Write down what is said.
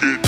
get